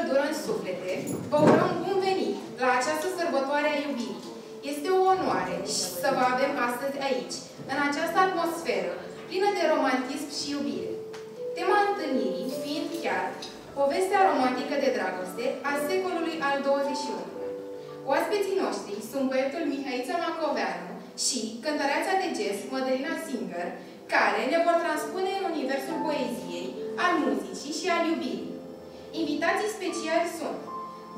căldură în suflete, vă urăm bun venit la această sărbătoare a iubirii. Este o onoare să vă avem astăzi aici, în această atmosferă plină de romantism și iubire. Tema întâlnirii fiind chiar povestea romantică de dragoste a secolului al XXI. Oaspeții noștri sunt poetul Mihaița Macoveanu și cântăreața de jazz Mădălina Singer, care ne vor transpune în universul poeziei, al muzicii și al iubirii. Invitații speciali sunt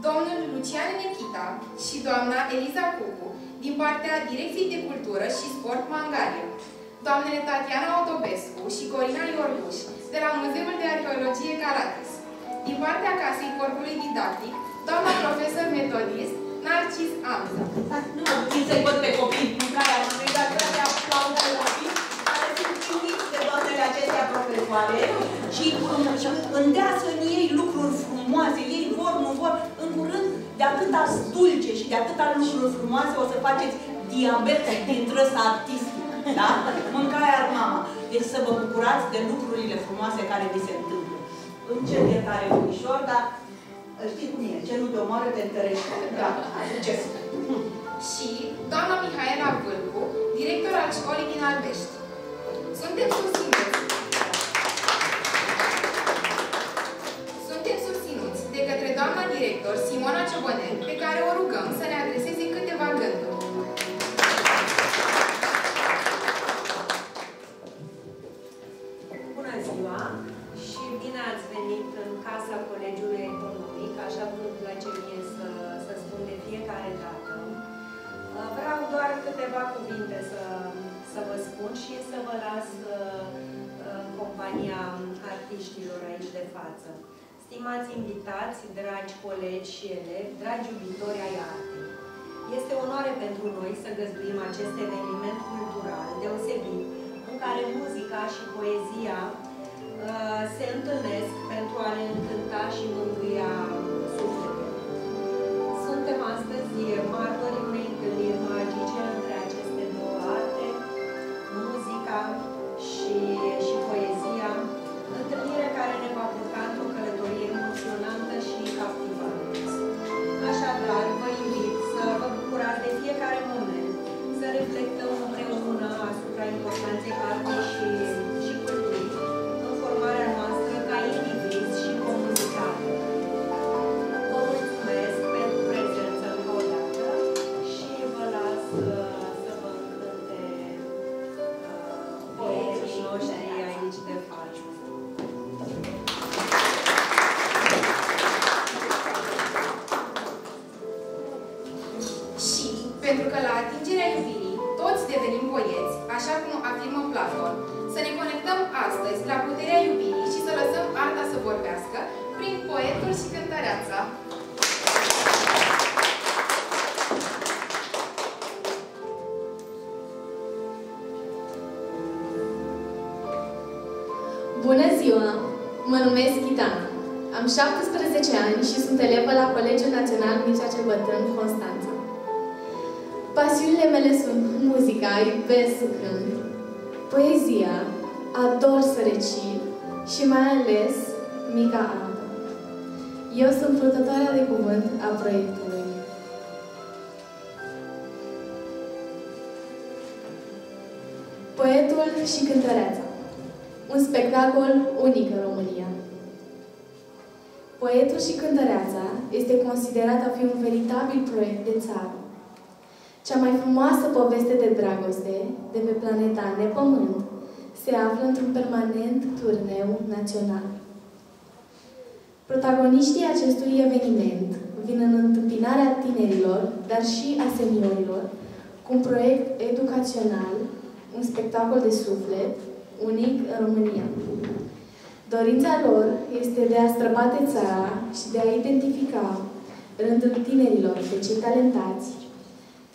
domnul Lucian Nechita și doamna Eliza Cucu, din partea Direcției de Cultură și Sport Mangalia, doamnele Tatiana Autobescu și Corina Iorbuș, de la Muzeul de Arheologie Caratis, din partea Casei Corpului Didactic, doamna profesor metodist Narcis Amza. Nu mă puțin să-i văd pe copii în care am dat de aplauze la copii care sunt primiți de doamnele acestea profesoare și îndeasă în ei lucruri frumoase. Ei vor, nu vor. În curând, de atâta dulce și de atâta lucruri frumoase, o să faceți diabet din trăsa artistic. Da? Mâncarea ar mama. Deci să vă bucurați de lucrurile frumoase care vi se întâmplă. Îmi cer iertare ușor, dar știți cum e, ce nu te omoară te întărește. Da, succes! Și doamna Mihaela Vâlcu, director al școlii din Albești. Suntem susținuți. Suntem susținuți de către doamna director Simona Ciobănel, pe care o rugăm în compania artiștilor aici de față. Stimați invitați, dragi colegi și elevi, dragi iubitori ai artei, este onoare pentru noi să găzduim acest eveniment cultural deosebit, în care muzica și poezia uh, se întâlnesc pentru a ne încânta și mângâia sufletul. Suntem astăzi martorii unei întâlniri magice între Bună ziua! Mă numesc Chitana. Am 17 ani și sunt elevă la Colegiul Național Mircea cel Bătrân, Constanța. Pasiunile mele sunt muzica, iubesc să cânt, poezia, ador să recit și mai ales mica artă. Eu sunt purtătoarea de cuvânt a proiectului. Poetul și cântăreața. Un spectacol unic în România. Poetul și cântăreața este considerat a fi un veritabil proiect de țară. Cea mai frumoasă poveste de dragoste de pe planeta Nepământ se află într-un permanent turneu național. Protagoniștii acestui eveniment vin în întâmpinarea tinerilor, dar și a seniorilor, cu un proiect educațional, un spectacol de suflet, unic în România. Dorința lor este de a străbate țara și de a identifica rândul tinerilor pe cei talentați,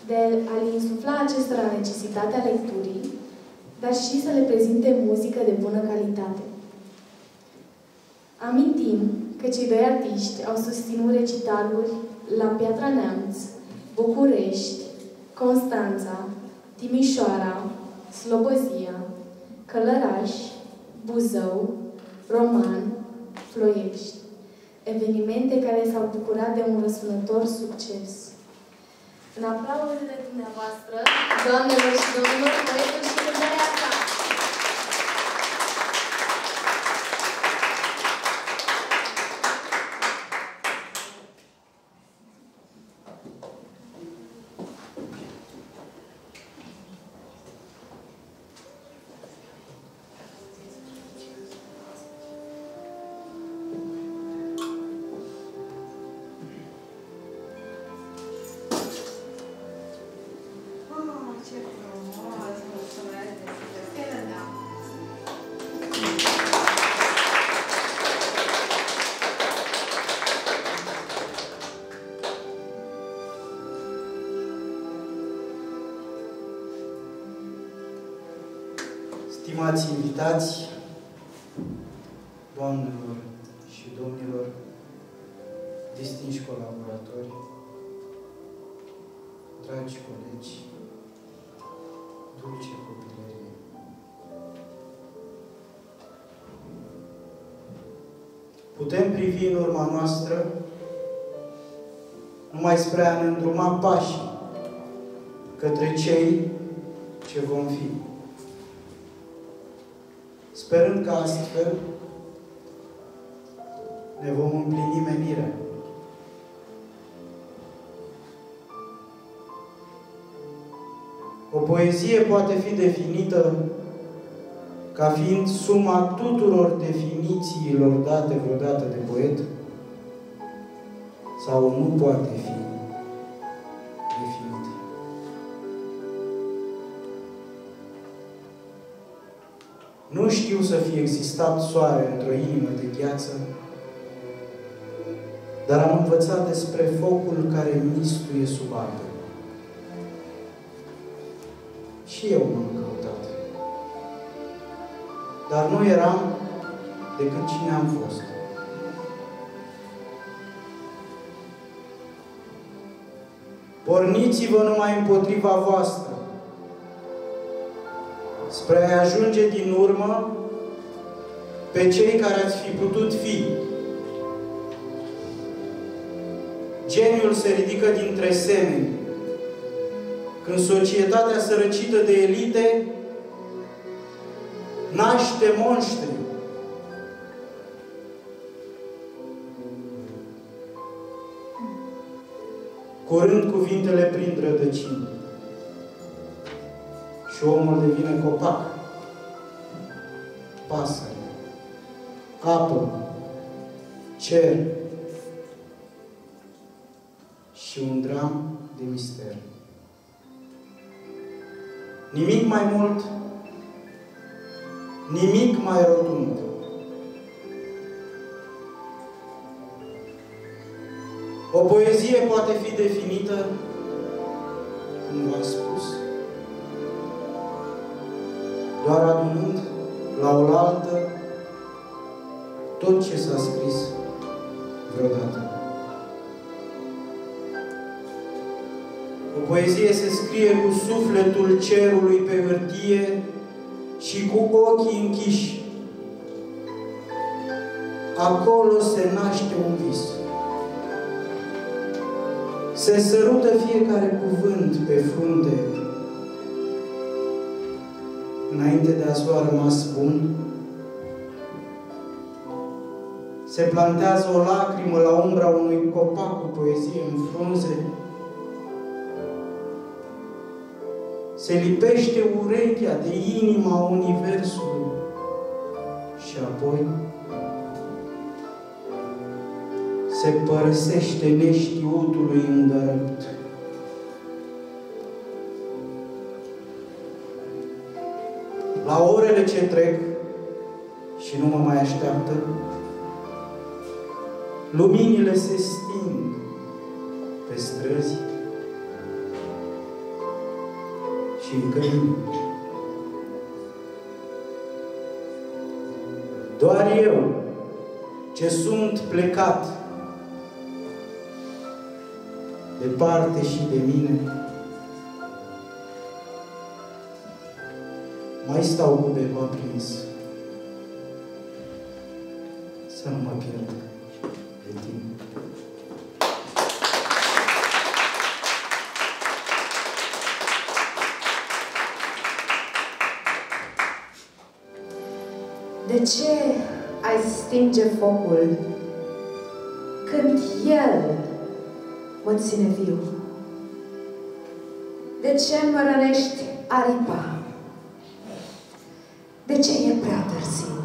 de a-le insufla acestora necesitatea lecturii, dar și să le prezinte muzică de bună calitate. Amintim că cei doi artiști au susținut recitaluri la Piatra Neamț, București, Constanța, Timișoara, Slobozia, Călăraș, Buzău, Roman, Ploiești. evenimente care s-au bucurat de un răsunător succes. În aplauzele dumneavoastră, doamnelor și domnilor, poetul și cântarea Stimați invitați, doamnelor și domnilor, distinși colaboratori, dragi colegi, dulce copilărie. Putem privi în urma noastră numai spre a ne îndruma pașii către cei astfel ne vom împlini menirea. O poezie poate fi definită ca fiind suma tuturor definițiilor date vreodată de poet sau nu poate fi Nu știu să fie existat soare într-o inimă de gheață, dar am învățat despre focul care mistuie sub apă. Și eu m-am căutat. Dar nu eram decât cine am fost. Porniți-vă numai împotriva voastră spre a ajunge din urmă pe cei care ați fi putut fi. Geniul se ridică dintre semeni. Când societatea sărăcită de elite naște monștri. Curând cuvintele prind rădăcini și omul devine copac, pasăre, apă, cer și un dram de mister. Nimic mai mult, nimic mai rotund. O poezie poate fi definită, poezie se scrie cu sufletul cerului pe hârtie și cu ochii închiși. Acolo se naște un vis. Se sărută fiecare cuvânt pe frunte înainte de a s a rămas bun, se plantează o lacrimă la umbra unui copac cu poezie în frunze, se lipește urechea de inima Universului și apoi se părăsește neștiutului îndărăpt. la orele ce trec și nu mă mai așteaptă, luminile se sting pe străzi și în călini. Doar eu, ce sunt plecat departe și de mine, mai stau cu becul aprins. Să nu mă pierd de tine. Ce ai stinge focul când El mă ține viu? De ce mă rănești aripa? De ce e prea târziu?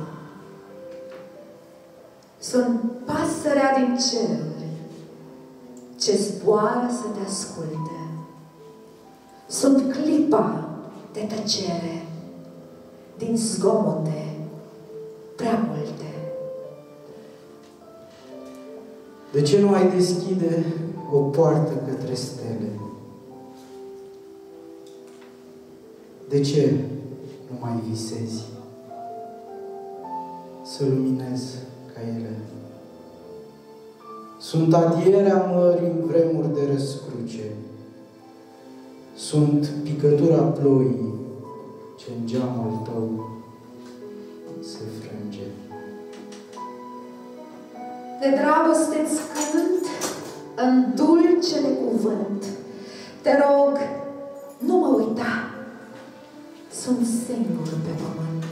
Sunt pasărea din ceruri ce zboară să te asculte. Sunt clipa de tăcere din zgomote De ce nu ai deschide o poartă către stele? De ce nu mai visezi să luminezi ca ele? Sunt adierea mării în vremuri de răscruce. Sunt picătura ploii ce în geamul tău se frânge. De dragoste îți cânt în dulcele cuvânt. Te rog, nu mă uita. Sunt singur pe pământ.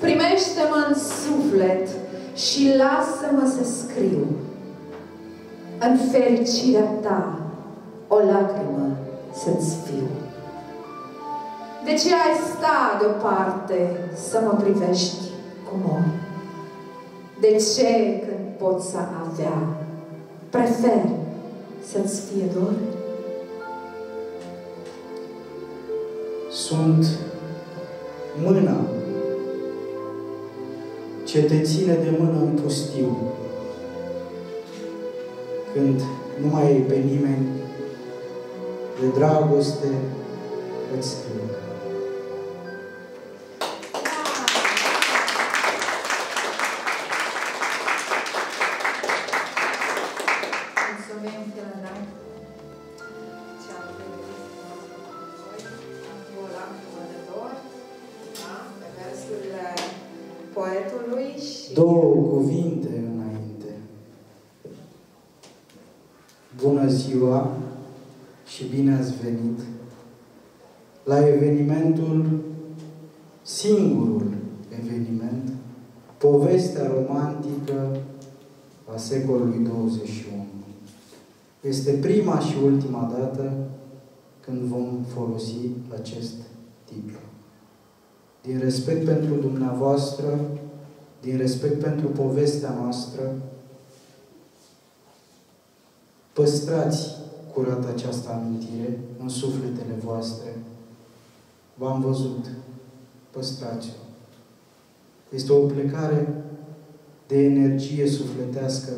Primește-mă în suflet și lasă-mă să scriu. În fericirea ta o lacrimă să-ți fiu. De ce ai sta deoparte să mă privești cu mori? De ce când pot să avea, prefer să-ți fie dor? Sunt mâna ce te ține de mână în pustiu. Când nu mai ai pe nimeni, de dragoste îți scriu. Prima și ultima dată când vom folosi acest titlu. Din respect pentru dumneavoastră, din respect pentru povestea noastră, păstrați curat această amintire în sufletele voastre. V-am văzut, păstrați-o. Este o plecare de energie sufletească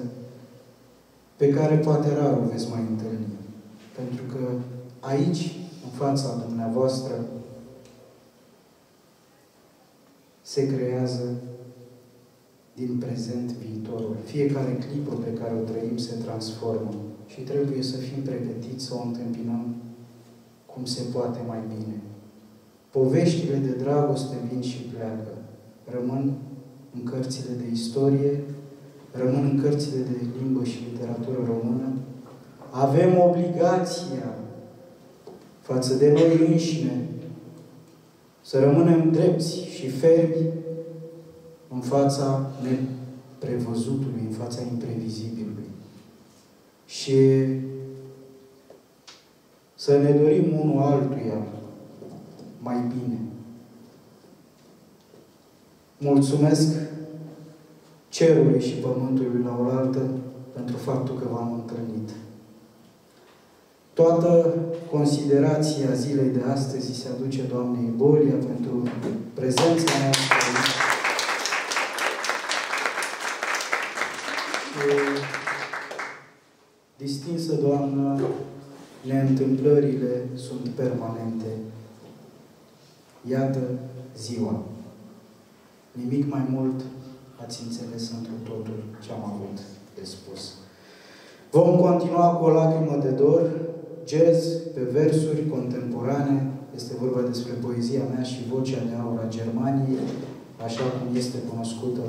pe care poate rar o veți mai întâlni. Pentru că aici, în fața dumneavoastră, se creează din prezent viitorul. Fiecare clipă pe care o trăim se transformă și trebuie să fim pregătiți să o întâmpinăm cum se poate mai bine. Poveștile de dragoste vin și pleacă. Rămân în cărțile de istorie, rămân în cărțile de limbă și literatură română. Avem obligația față de noi înșine să rămânem drepți și fermi în fața neprevăzutului, în fața imprevizibilului. Și să ne dorim unul altuia mai bine. Mulțumesc cerului și pământului la oaltă pentru faptul că v-am întâlnit. Toată considerația zilei de astăzi se aduce Doamnei Bolia pentru prezența noastră aici. Și, distinsă Doamnă, neîntâmplările sunt permanente. Iată ziua. Nimic mai mult ați înțeles într totul ce am avut de spus. Vom continua cu o lacrimă de dor, jazz pe versuri contemporane. Este vorba despre poezia mea și vocea de aur a Germaniei, așa cum este cunoscută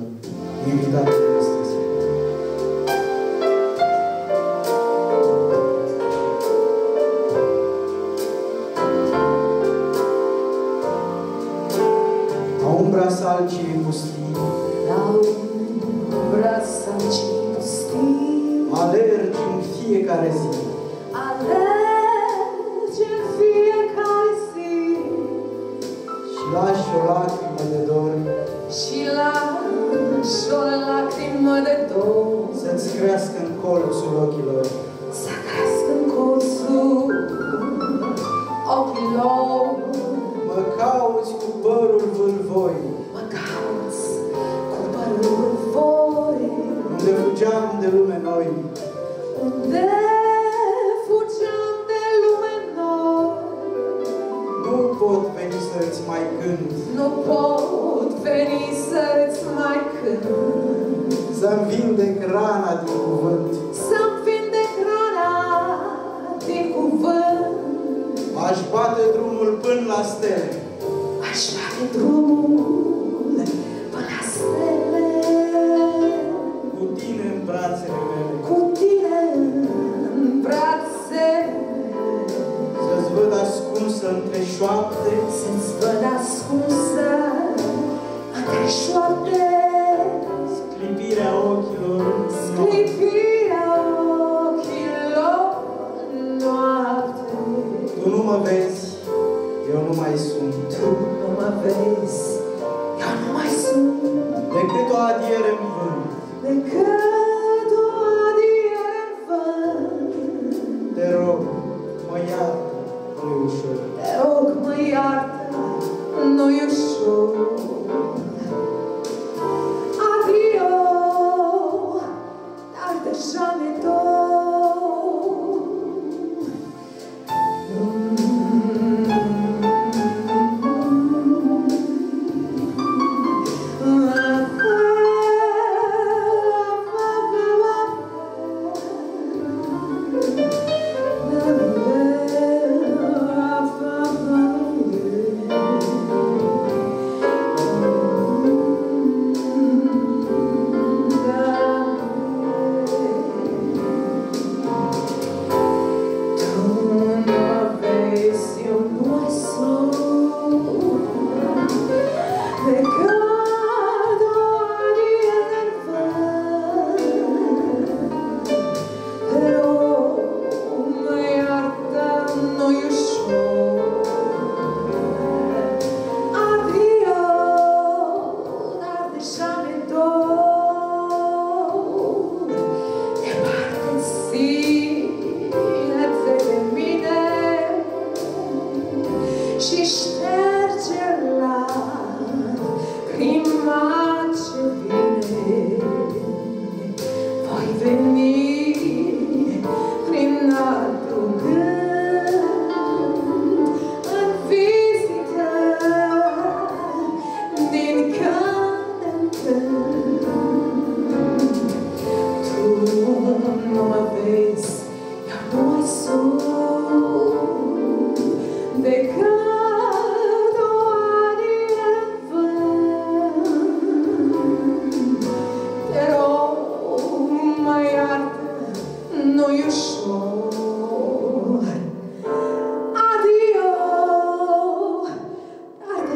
invitatul de lacrimă de dor să-ți crească în colțul ochilor.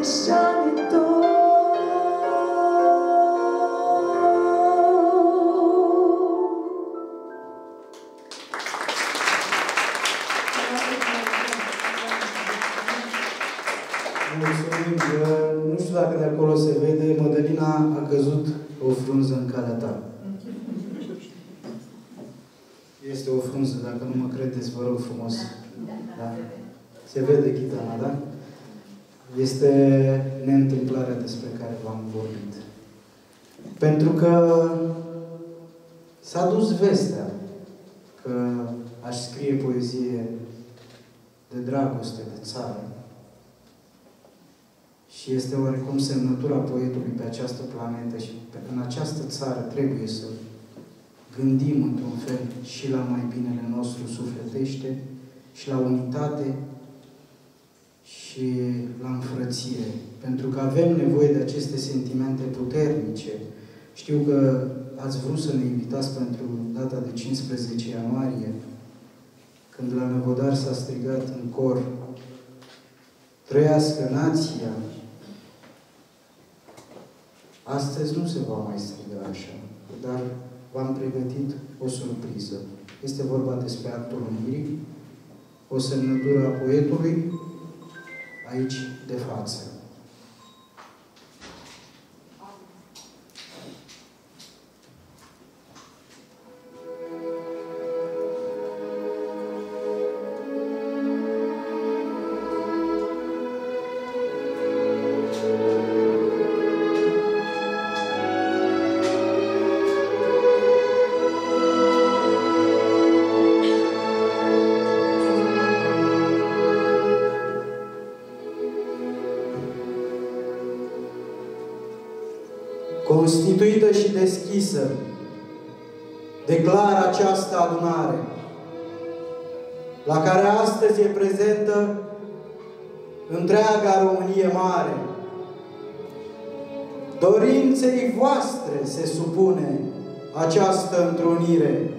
Dar deja mi-e Este neîntâmplarea despre care v-am vorbit. Pentru că s-a dus vestea că aș scrie poezie de dragoste, de țară. Și este oarecum semnătura poetului pe această planetă și pe, în această țară trebuie să gândim într-un fel și la mai binele nostru sufletește și la unitate și la înfrățire. Pentru că avem nevoie de aceste sentimente puternice. Știu că ați vrut să ne invitați pentru data de 15 ianuarie, când la Năvodar s-a strigat în cor Trăiască nația! Astăzi nu se va mai striga așa, dar v-am pregătit o surpriză. Este vorba despre actul unirii, o semnătură a poetului, aici de față. Constituită și deschisă, declar această adunare, la care astăzi e prezentă întreaga Românie mare. Dorinței voastre se supune această întrunire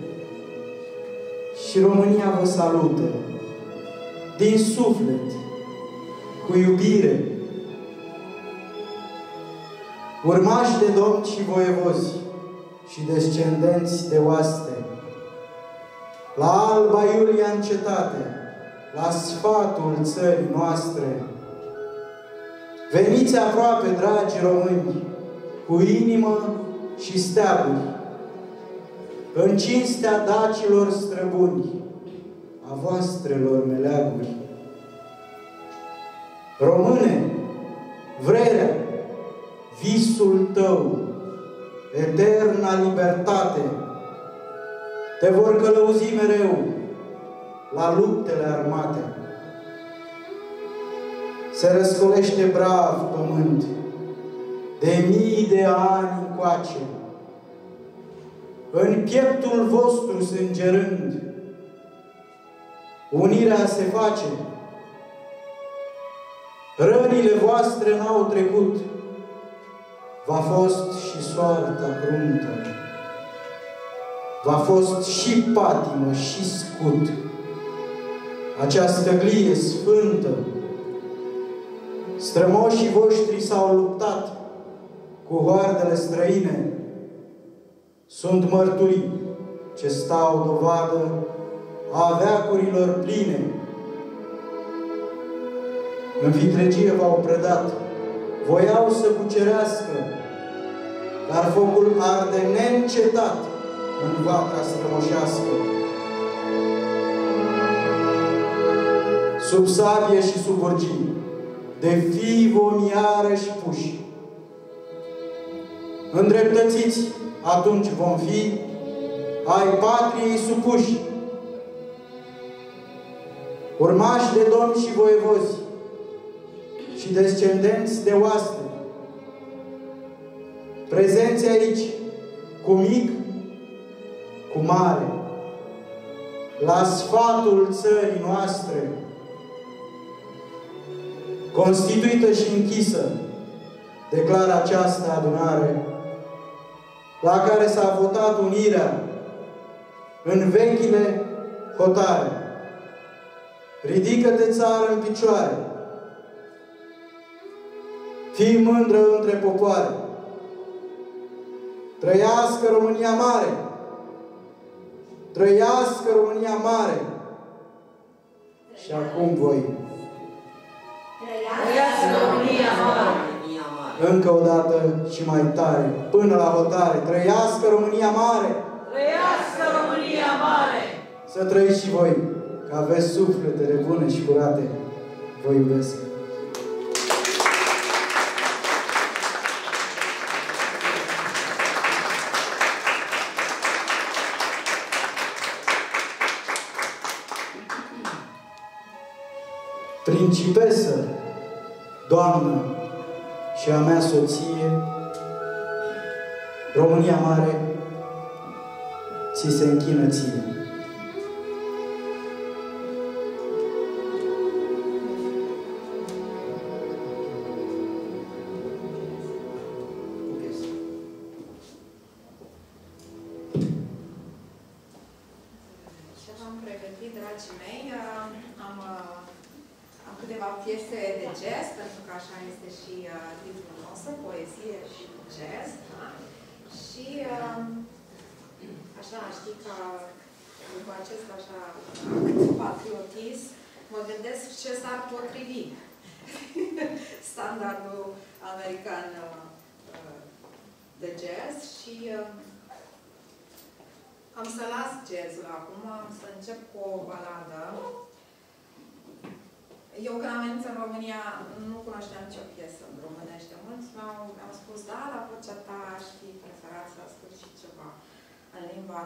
și România vă salută din suflet, cu iubire, urmași de domn și voievozi și descendenți de oaste, la alba Iulia în cetate, la sfatul țării noastre, veniți aproape, dragi români, cu inimă și steaguri, în cinstea dacilor străbuni, a voastrelor meleaguri. Române, vrerea, visul tău, eterna libertate, te vor călăuzi mereu la luptele armate. Se răscolește brav pământ de mii de ani încoace. În pieptul vostru sângerând, unirea se face. Rănile voastre n-au trecut, v-a fost și soarta cruntă, v-a fost și patimă și scut. Această glie sfântă, strămoșii voștri s-au luptat cu hoardele străine, sunt mărturii ce stau dovadă a veacurilor pline. În vitregie v-au predat voiau să cucerească, dar focul arde neîncetat în vatra strămoșească. Sub sabie și sub urgii, de fii vom iarăși puși. Îndreptățiți atunci vom fi ai patriei supuși, urmași de domni și voievozi, și descendenți de oaste, prezenți aici, cu mic, cu mare, la sfatul țării noastre, constituită și închisă, declară această adunare, la care s-a votat unirea în vechile hotare. Ridică-te țară în picioare, Fii mândră între popoare. Trăiască România mare! Trăiască România mare! Și acum voi. Trăiască România mare! Încă o dată și mai tare, până la hotare. Trăiască România mare! Trăiască România mare! Să trăiți și voi, că aveți sufletele bune și curate. Vă iubesc! Principesă, Doamnă și a mea soție, România Mare, ți se închină ție.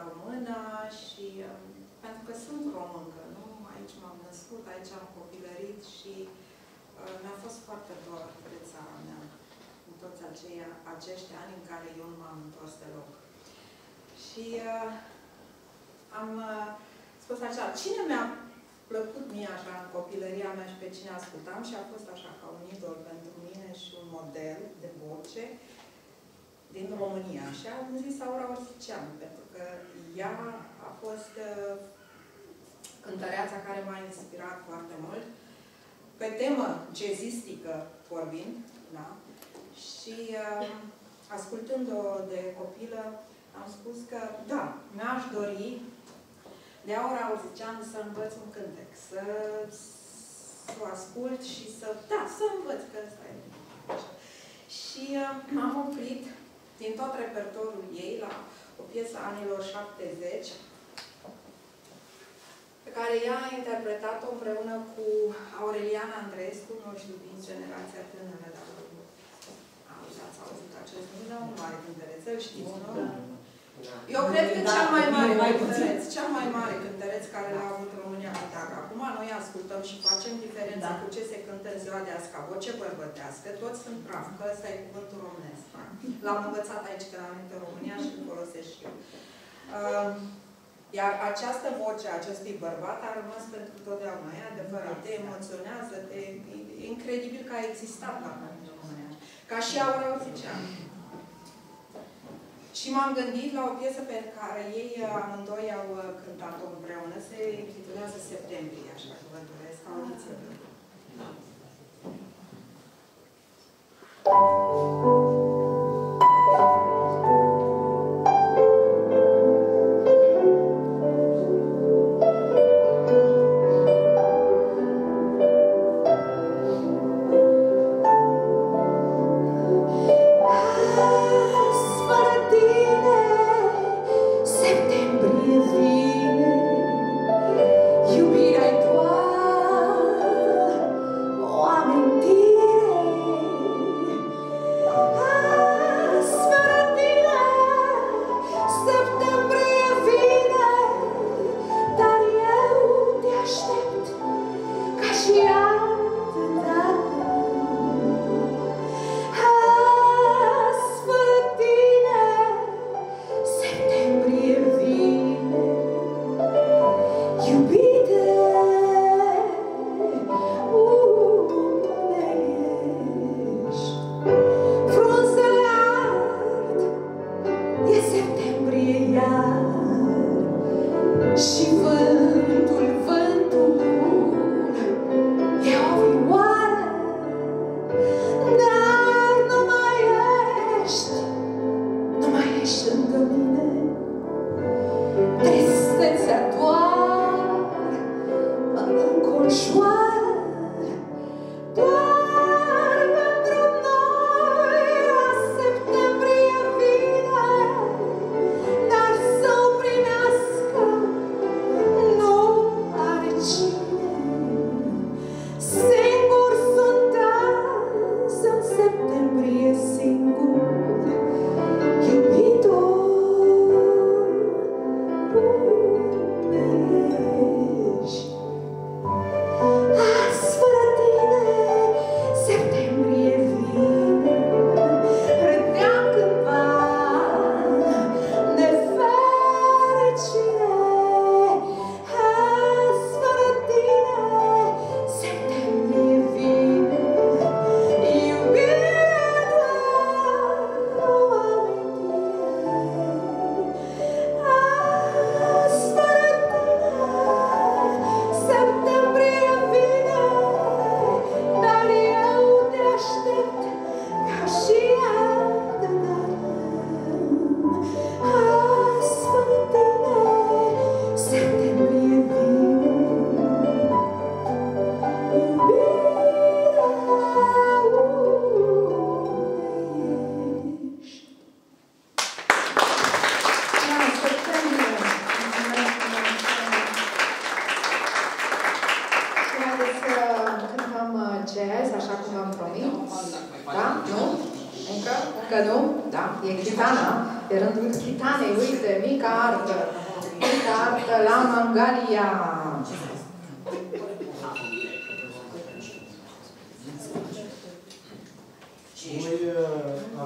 Română și um, pentru că sunt româncă, nu? Aici m-am născut, aici am copilărit și uh, mi-a fost foarte dor de țara mea în toți aceia, acești ani în care eu nu m-am întors deloc. Și uh, am uh, spus așa, cine mi-a plăcut mie așa în copilăria mea și pe cine ascultam și a fost așa ca un idol pentru mine și un model de voce din România. Și am zis Aura Orsicean, pentru că ea a fost uh, cântăreața care m-a inspirat foarte mult, pe temă jazzistică vorbind, da? Și uh, ascultând-o de copilă, am spus că, da, mi-aș dori de aur auziceam să învăț un cântec, să, să o ascult și să, da, să învăț, că ăsta e. Așa. Și uh, m-am oprit din tot repertoriul ei la o piesă anilor 70, pe care ea a interpretat-o împreună cu Aureliana Andreescu, nu știu din generația tânără, dacă ați auzit acest nume, un mare cântăreț, îl știți, nu? Da. Eu cred că cel mai mare mai cântăreț, cel mai mare cântăreț care l-a avut România, dacă acum noi ascultăm și facem diferența da. cu ce se cântă în ziua de azi ca voce bărbătească, toți sunt praf, că ăsta e cuvântul românesc. L-am învățat aici când am venit în România și îl folosesc și eu. Uh, iar această voce a acestui bărbat a rămas pentru totdeauna. E adevărat, te emoționează, te... e incredibil că a existat la noi în România. Ca și Aura Oficial. Și m-am gândit la o piesă pe care ei amândoi au uh, cântat-o împreună. Se intitulează Septembrie, așa că vă doresc audiție. Că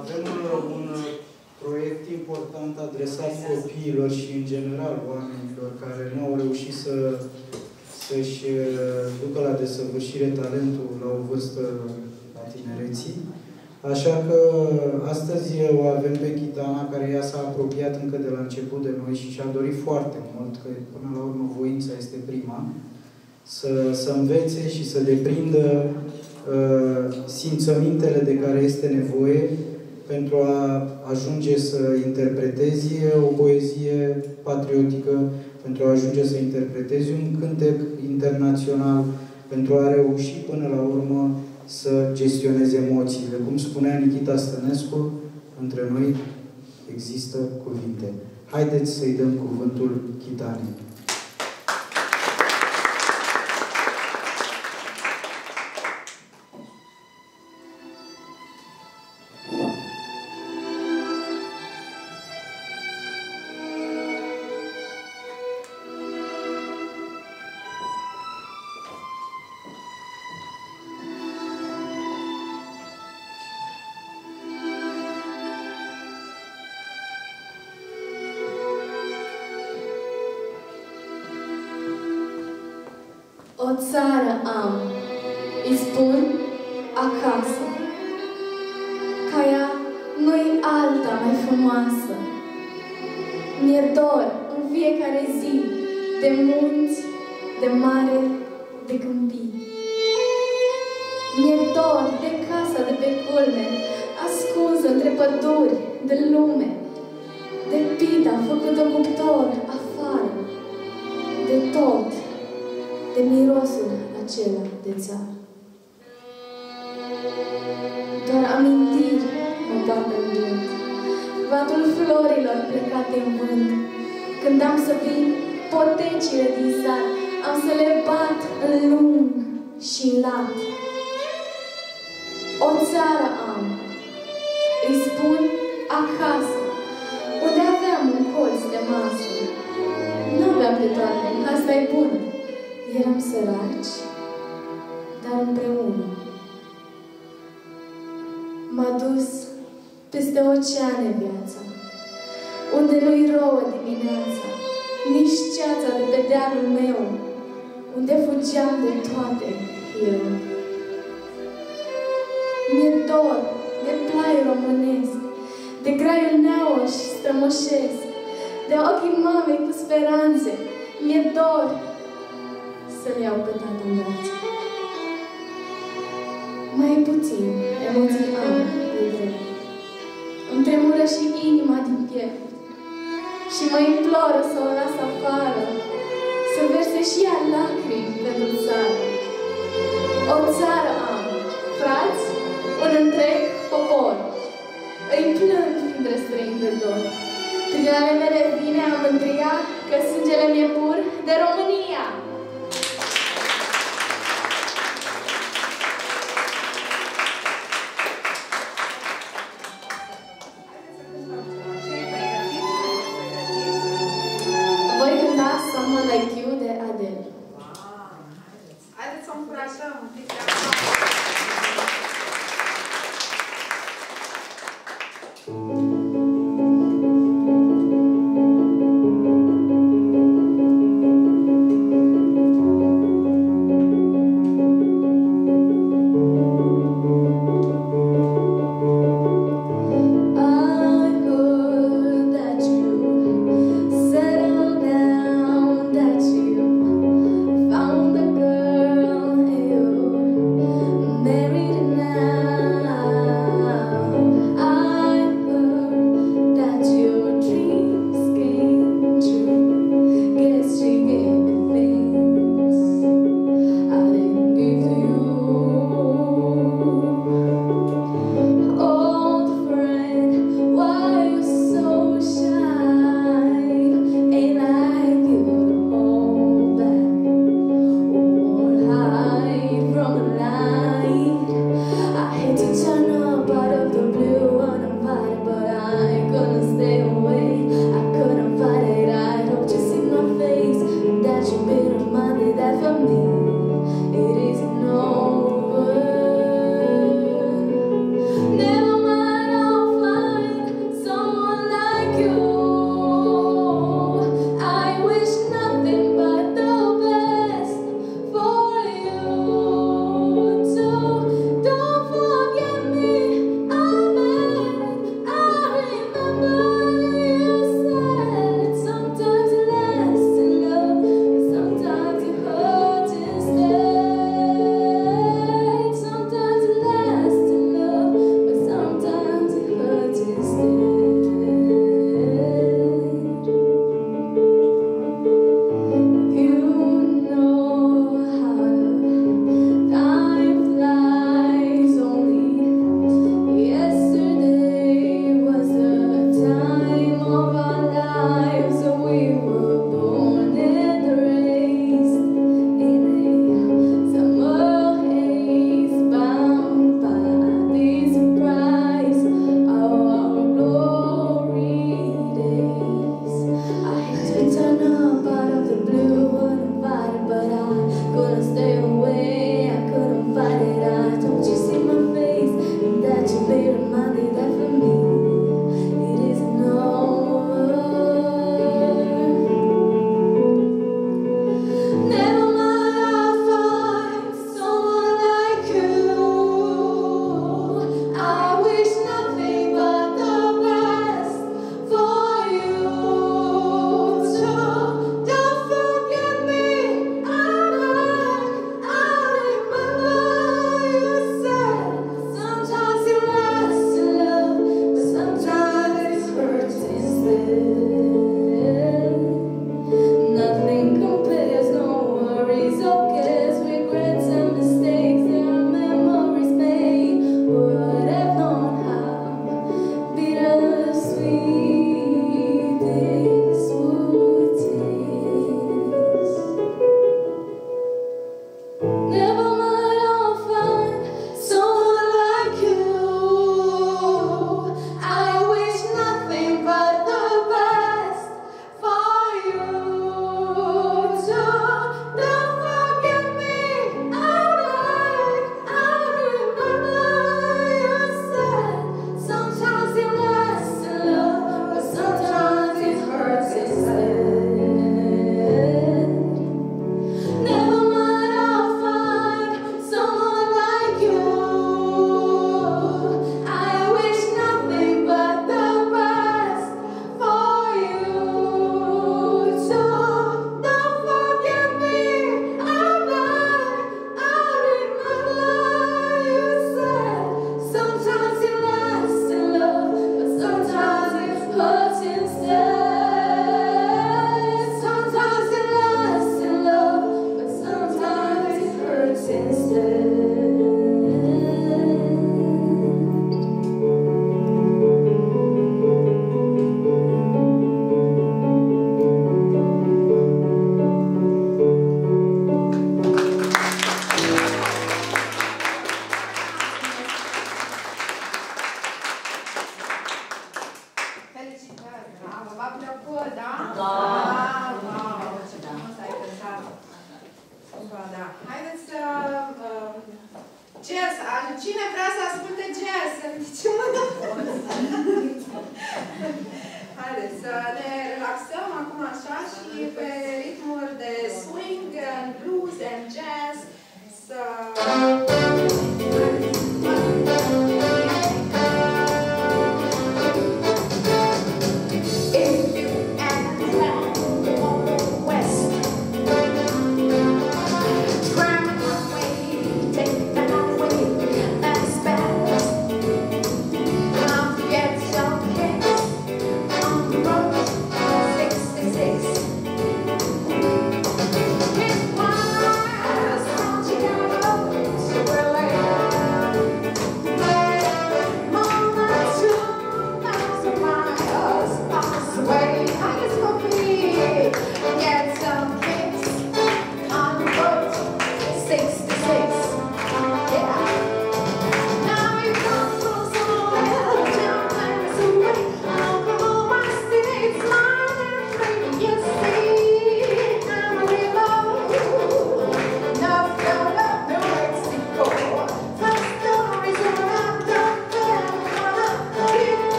avem uh, un uh, proiect important adresat copiilor și, în general, oamenilor care nu au reușit să să-și ducă la desăvârșire talentul la o vârstă a tinereții. Așa că astăzi o avem pe Chitana, care ea s-a apropiat încă de la început de noi și și-a dorit foarte mult, că până la urmă voința este prima, să, să învețe și să deprindă uh, simțămintele de care este nevoie pentru a ajunge să interpreteze o poezie patriotică, pentru a ajunge să interpreteze un cântec internațional, pentru a reuși până la urmă să gestioneze emoțiile. Cum spunea Nikita Stănescu, între noi există cuvinte. Haideți să-i dăm cuvântul Chitanii. De casa de pe culme, ascunsă între păduri de lume, de pita făcută cuptor afară, de tot de mirosul acela de țară. Doar amintiri mă poartă în gând, vatul florilor plecate în vânt. Când am să vin potecile din sat, am să le bat în lung și în lat. O țară am, îi spun acasă, unde aveam un colț de masă. Nu aveam de toate, asta e bună. Eram săraci, dar împreună. M-a dus peste oceane viața, unde nu-i rouă dimineața, nici ceața de pe dealul meu, unde fugeam de toate eu. Mi-e dor de plai românesc, de graiul neoș strămoșesc, de ochii mamei cu speranțe, mi-e dor să-l iau pe tată în brațe. Mai puțin emoții am, îi drept. Îmi tremură și inima din piept. Și mă imploră să o las afară, să verse și ea lacrimi pentru țară. O țară am, frați, un întreg popor. Îi plâng printre străini de dor. Prin ale mele vine a mândria că sângele mi-e pur de România. Thank you.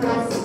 casa.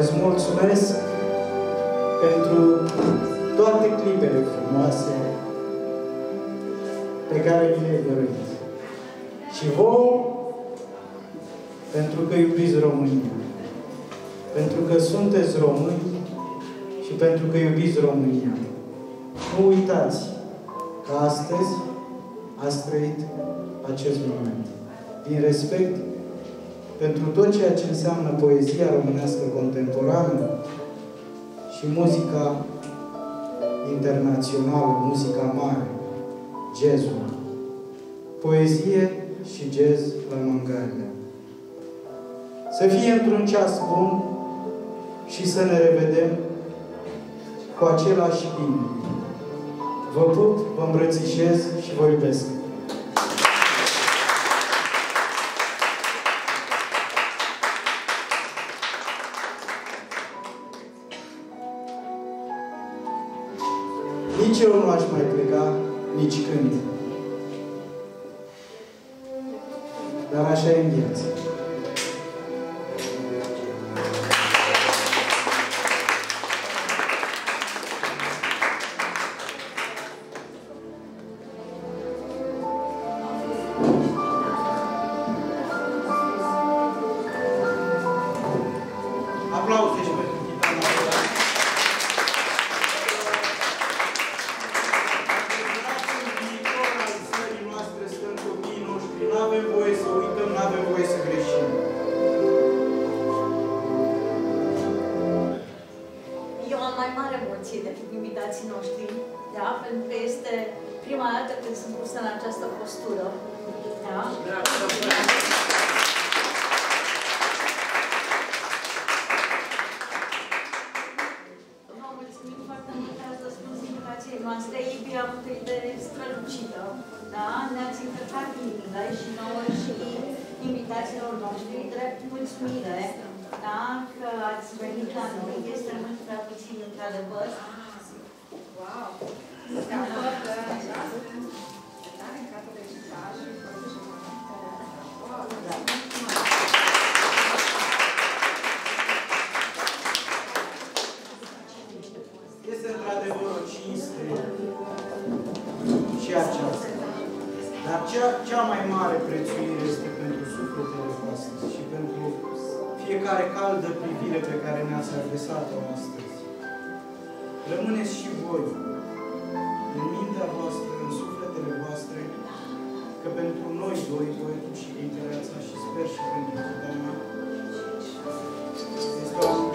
Îți mulțumesc pentru toate clipele frumoase pe care mi le-ai dăruit. Și vouă, pentru că iubiți România. Pentru că sunteți români și pentru că iubiți România. Nu uitați că astăzi ați trăit acest moment. Din respect pentru tot ceea ce înseamnă poezia românească contemporană și muzica internațională, muzica mare, jazzul. Poezie și jazz la Mangalia. Să fie într-un ceas bun și să ne revedem cu același bine. Vă pup, vă îmbrățișez și vă iubesc. Nici când. Dar cea, cea mai mare prețuire este pentru sufletele voastre și pentru fiecare caldă privire pe care ne-ați adresat-o astăzi. Rămâneți și voi în mintea voastră, în sufletele voastre, că pentru noi doi, poetul și literața și sper și pentru Totana, este o